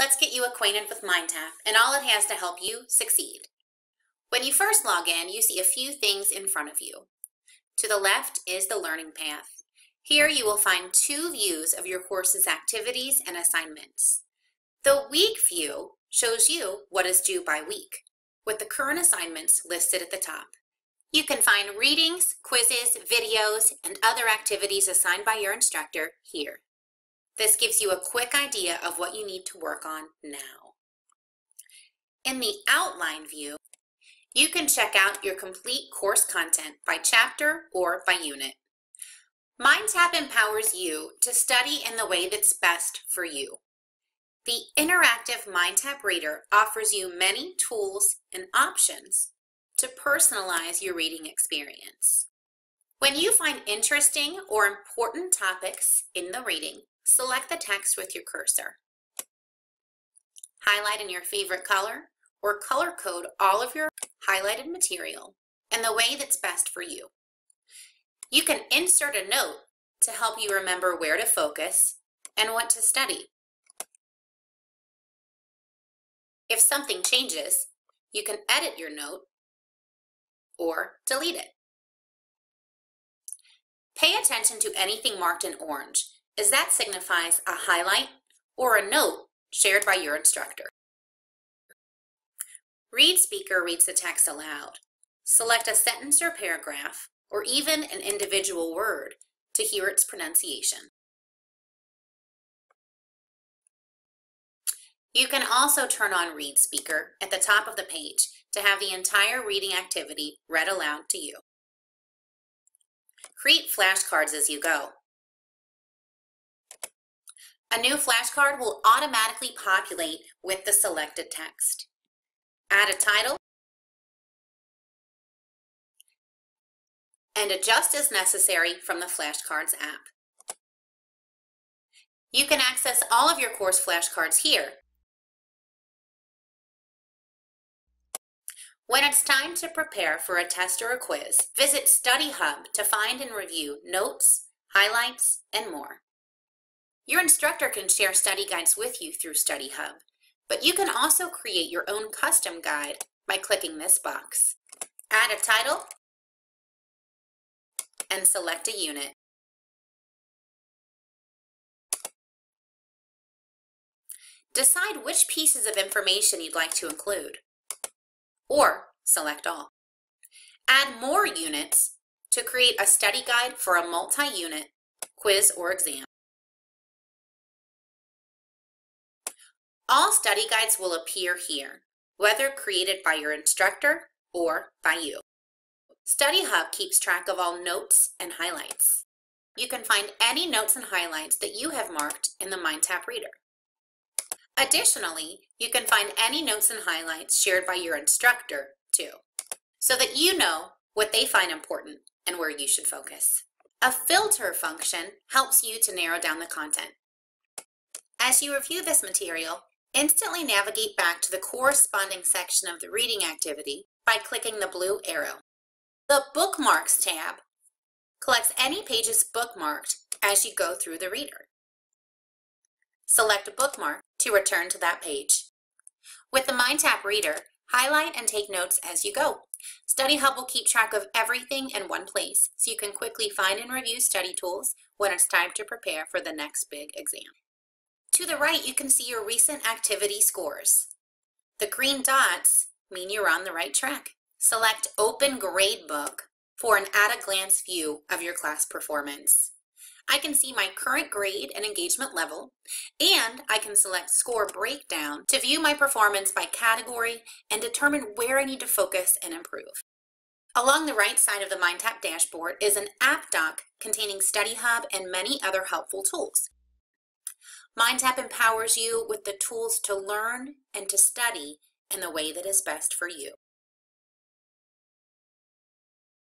Let's get you acquainted with MindTap and all it has to help you succeed. When you first log in, you see a few things in front of you. To the left is the learning path. Here you will find two views of your course's activities and assignments. The week view shows you what is due by week, with the current assignments listed at the top. You can find readings, quizzes, videos, and other activities assigned by your instructor here. This gives you a quick idea of what you need to work on now. In the outline view, you can check out your complete course content by chapter or by unit. MindTap empowers you to study in the way that's best for you. The interactive MindTap Reader offers you many tools and options to personalize your reading experience. When you find interesting or important topics in the reading, select the text with your cursor. Highlight in your favorite color or color code all of your highlighted material in the way that's best for you. You can insert a note to help you remember where to focus and what to study. If something changes, you can edit your note or delete it. Pay attention to anything marked in orange, as that signifies a highlight or a note shared by your instructor. ReadSpeaker reads the text aloud. Select a sentence or paragraph, or even an individual word, to hear its pronunciation. You can also turn on ReadSpeaker at the top of the page to have the entire reading activity read aloud to you. Create flashcards as you go. A new flashcard will automatically populate with the selected text. Add a title and adjust as necessary from the Flashcards app. You can access all of your course flashcards here When it's time to prepare for a test or a quiz, visit Study Hub to find and review notes, highlights, and more. Your instructor can share study guides with you through Study Hub, but you can also create your own custom guide by clicking this box. Add a title and select a unit. Decide which pieces of information you'd like to include or select all. Add more units to create a study guide for a multi-unit quiz or exam. All study guides will appear here, whether created by your instructor or by you. Study Hub keeps track of all notes and highlights. You can find any notes and highlights that you have marked in the MindTap Reader. Additionally, you can find any notes and highlights shared by your instructor too, so that you know what they find important and where you should focus. A filter function helps you to narrow down the content. As you review this material, instantly navigate back to the corresponding section of the reading activity by clicking the blue arrow. The Bookmarks tab collects any pages bookmarked as you go through the reader. Select a bookmark to return to that page. With the MindTap Reader, highlight and take notes as you go. Study Hub will keep track of everything in one place, so you can quickly find and review study tools when it's time to prepare for the next big exam. To the right, you can see your recent activity scores. The green dots mean you're on the right track. Select Open Gradebook for an at-a-glance view of your class performance. I can see my current grade and engagement level, and I can select score breakdown to view my performance by category and determine where I need to focus and improve. Along the right side of the MindTap dashboard is an app dock containing Study Hub and many other helpful tools. MindTap empowers you with the tools to learn and to study in the way that is best for you.